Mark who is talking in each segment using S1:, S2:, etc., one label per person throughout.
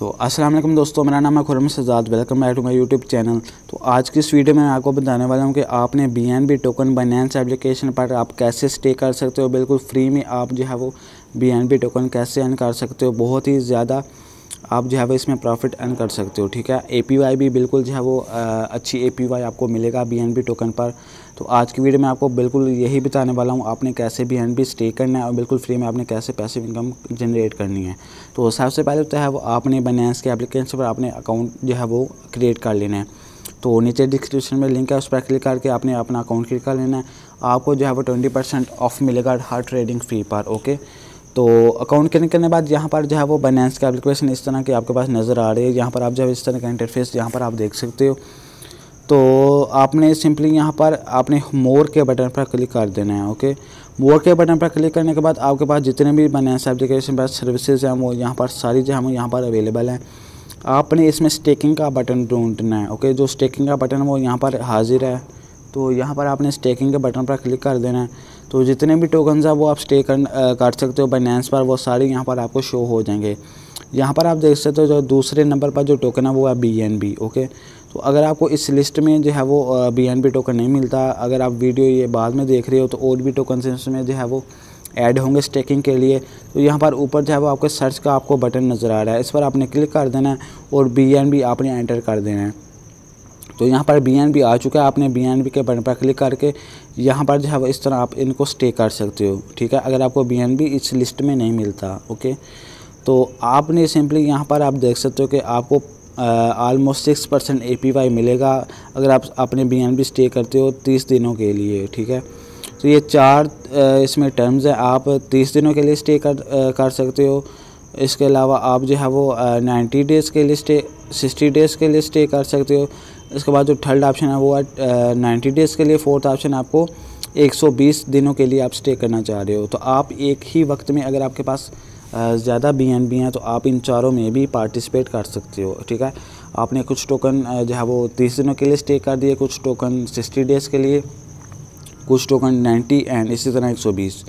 S1: तो अस्सलाम वालेकुम दोस्तों, मेरा नाम है Khurram Sajjad welcome back to my YouTube channel तो आज की इस वीडियो में मैं आपको बताने वाला हूँ कि आपने B N B token Binance application पर आप कैसे स्टे कर सकते हो। बिल्कुल फ्री में आप जो है वो बी एन बी टोकन कैसे अर्न कर सकते हो। बहुत ही ज़्यादा आप जो है वो इसमें प्रॉफिट अर्न कर सकते हो, ठीक है? ए भी बिल्कुल जो है वो अच्छी ए आपको मिलेगा बी टोकन पर। तो आज की वीडियो में आपको बिल्कुल यही बताने वाला हूँ, आपने कैसे बी एन स्टे करना है और बिल्कुल फ्री में आपने कैसे पैसिव इनकम जनरेट करनी है। तो सबसे पहले तो है वो आपने बनास के एप्लीकेशन पर अपने अकाउंट जो है वो क्रिएट कर लेना है। तो नीचे डिस्क्रिप्शन में लिंक है, उस पर क्लिक करके आपने अपना अकाउंट क्रिएट कर लेना है। आपको जो है वो ट्वेंटी परसेंट ऑफ़ मिलेगा हर ट्रेडिंग फ़ी पर ओके तो अकाउंट क्लिक करने के बाद यहाँ पर जो है वो बाइनेंस का एप्लीकेशन इस तरह की आपके पास नज़र आ रही है। यहाँ पर आप जो है इस तरह का इंटरफेस यहाँ पर आप देख सकते हो। तो आपने सिंपली यहाँ पर आपने मोर के बटन पर क्लिक कर देना है ओके मोर के बटन पर क्लिक करने के बाद आपके पास जितने भी बाइनेंस एप्लीकेशन पर सर्विसेज़ हैं, वो यहाँ पर सारी जो है वो यहाँ पर अवेलेबल हैं। आपने इसमें स्टेकिंग का बटन ढूंढना है ओके जो स्टेकिंग का बटन वो यहाँ पर हाजिर है। तो यहाँ पर आपने स्टेकिंग के बटन पर क्लिक कर देना है। तो जितने भी टोकन्स हैं, वो आप स्टे कर कर सकते हो। बाइनेंस पर वो सारे यहाँ पर आपको शो हो जाएँगे। यहाँ पर आप देख सकते हो जो दूसरे नंबर पर जो टोकन है, वो है बी एन बी ओके तो अगर आपको इस लिस्ट में जो है वो बी एन बी टोकन नहीं मिलता, अगर आप वीडियो ये बाद में देख रहे हो तो और भी टोकन इसमें जो है वो ऐड होंगे स्टेकिंग के लिए। तो यहाँ पर ऊपर जो है वो आपके सर्च का आपको बटन नज़र आ रहा है। इस पर आपने क्लिक कर देना है और बी एन बी आपने एंटर कर देना है। तो यहाँ पर बी एन बी आ चुका है। आपने बी एन बी के बटन पर क्लिक करके यहाँ पर जो है इस तरह आप इनको स्टे कर सकते हो, ठीक है? अगर आपको बी एन बी इस लिस्ट में नहीं मिलता ओके तो आपने सिंपली यहाँ पर आप देख सकते हो कि आपको almost six percent A P Y मिलेगा अगर आप अपने बी एन बी स्टे करते हो तीस दिनों के लिए, ठीक है? तो ये चार इसमें टर्म्स हैं, आप तीस दिनों के लिए स्टे कर कर सकते हो। इसके अलावा आप जो है वो नाइन्टी डेज़ के लिए स्टे सिक्सटी डेज़ के लिए स्टे कर सकते हो। इसके बाद जो थर्ड ऑप्शन है वो है नाइन्टी डेज़ के लिए, फोर्थ ऑप्शन आपको 120 दिनों के लिए आप स्टे करना चाह रहे हो। तो आप एक ही वक्त में अगर आपके पास ज़्यादा बी एन बी हैं तो आप इन चारों में भी पार्टिसिपेट कर सकते हो, ठीक है? आपने कुछ टोकन जो है वो तीस दिनों के लिए स्टे कर दिए, कुछ टोकन सिक्सटी डेज़ के लिए, कुछ टोकन नाइन्टी एंड इसी तरह एक सौ बीस।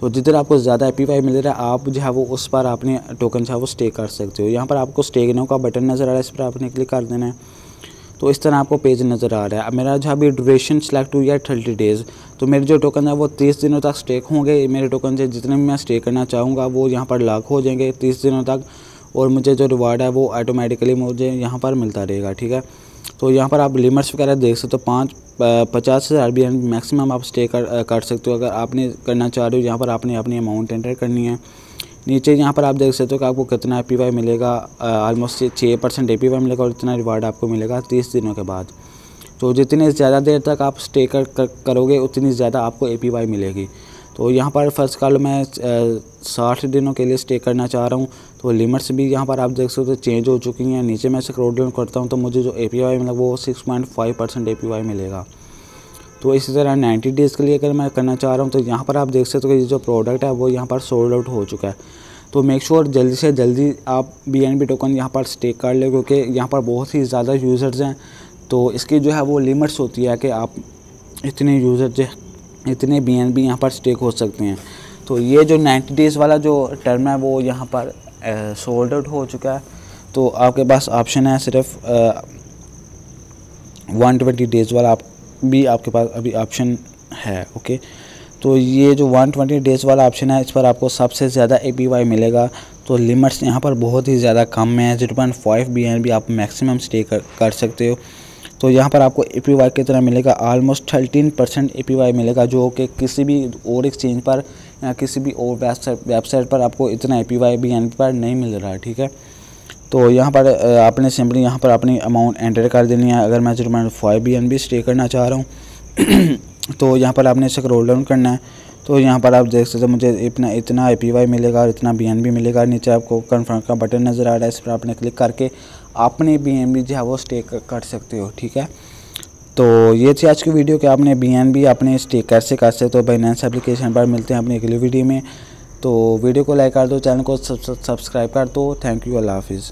S1: तो जिधर आपको ज़्यादा ए पी वाई मिल रहा है, आप जो है वो उस पर आपने टोकन जो है वो स्टे कर सकते हो। यहाँ पर आपको स्टे का बटन नज़र आ रहा है, इस पर आपने क्लिक कर देना है। तो इस तरह आपको पेज नज़र आ रहा है। मेरा जो अभी ड्यूरेशन सेलेक्ट हुई है थर्टी डेज़ तो मेरे जो टोकन है वो तीस दिनों तक स्टेक होंगे। मेरे टोकन से जितने भी मैं स्टे करना चाहूँगा, वो यहाँ पर लाख हो जाएँगे तीस दिनों तक, और मुझे जो रिवार्ड है वो ऑटोमेटिकली मुझे यहाँ पर मिलता रहेगा, ठीक है? तो यहाँ पर आप लिमिट्स वगैरह देख सकते हो, पाँच पचास हज़ार बी मैक्सिमम आप स्टे कर कर सकते हो। अगर आपने करना चाह रहे हो, यहाँ पर आपने अपनी अमाउंट एंटर करनी है। नीचे यहाँ पर आप देख सकते हो कि आपको कितना एपीवाई मिलेगा ऑलमोस्ट छः परसेंट APY मिलेगा और इतना रिवार्ड आपको मिलेगा तीस दिनों के बाद। तो जितने ज़्यादा देर तक आप स्टे कर, कर करोगे उतनी ज़्यादा आपको एपीवाई मिलेगी। तो यहाँ पर फ़र्स्ट कल मैं साठ दिनों के लिए स्टे करना चाह रहा हूँ। तो लिमिट्स भी यहाँ पर आप देख सकते हो चेंज हो चुकी हैं। नीचे मैं स्क्रॉल डाउन करता हूँ तो मुझे जो ए पी वाई मिलेगा वो six point five percent A P Y मिलेगा। तो इसी तरह 90 डेज़ के लिए अगर मैं करना चाह रहा हूँ तो यहाँ पर आप देख सकते हो कि जो प्रोडक्ट है, वो यहाँ पर सोल्ड आउट हो चुका है। तो मेक श्योर sure जल्दी से जल्दी आप बी एन बी टोकन यहाँ पर स्टेक कर ले, क्योंकि यहाँ पर बहुत ही ज़्यादा यूज़र्स हैं। तो इसकी जो है वो लिमिट्स होती है कि आप इतने यूज़र जो इतने बी एन बी यहाँ पर स्टेक हो सकते हैं। तो ये जो नाइन्टी डेज़ वाला जो टर्म है, वो यहाँ पर सोल्ड आउट हो चुका है। तो आपके पास ऑप्शन है सिर्फ़ वन ट्वेंटी डेज़ वाला आप भी आपके पास अभी ऑप्शन है ओके तो ये जो 120 डेज़ वाला ऑप्शन है इस पर आपको सबसे ज़्यादा एपीवाई मिलेगा। तो लिमिट्स यहाँ पर बहुत ही ज़्यादा कम है zero point five B N B आप मैक्सिमम स्टे कर, कर सकते हो। तो यहाँ पर आपको ए पी की तरह मिलेगा almost thirteen percent A P मिलेगा जो कि किसी भी और एक्सचेंज पर या किसी भी और वेबसाइट वेबसाइट पर आपको इतना A P Y B N पर नहीं मिल रहा है ठीक है? तो यहाँ पर आपने सिंपली यहाँ पर अपनी अमाउंट एंटर कर देनी है। अगर मैं zero point five B N B stay करना चाह रहा हूँ तो यहाँ पर आपने इसे रोल डाउन करना है। तो यहाँ पर आप देख सकते हो, मुझे इतना इतना ए मिलेगा और इतना बी एन बी मिलेगा। नीचे आपको कन्फर्म का बटन नज़र आ रहा है, इस पर आपने क्लिक करके अपने बी एन बी जो है वो स्टे कर सकते हो, ठीक है? तो ये थी आज की वीडियो कि आपने बी एन बी अपने स्टे कैसे कर सकते हो। तो बाइनेंस एप्लीकेशन पर मिलते हैं अपनी अगली वीडियो में। तो वीडियो को लाइक कर दो, चैनल को सब्सक्राइब कर दो। थैंक यू, अल्लाह हाफिज़।